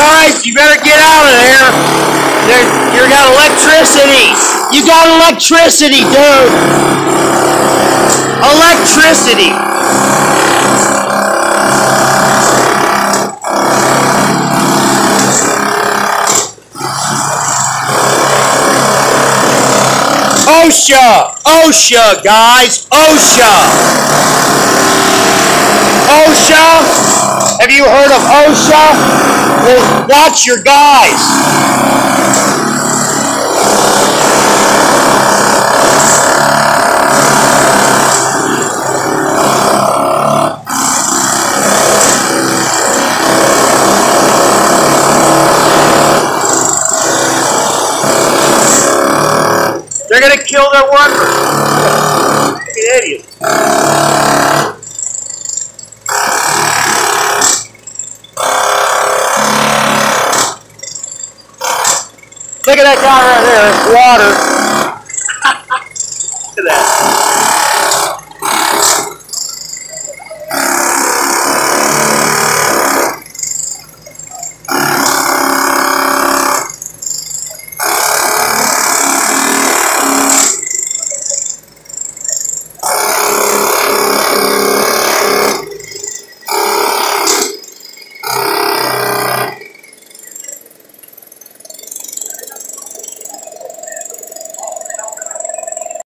guys, you better get out of there. there you got electricity. You got electricity, dude. Electricity. OSHA! OSHA, guys! OSHA! OSHA! Have you heard of OSHA? Watch your guys! They're gonna kill their workers. Fucking idiot. Look at that guy right there. It's water. Look at that.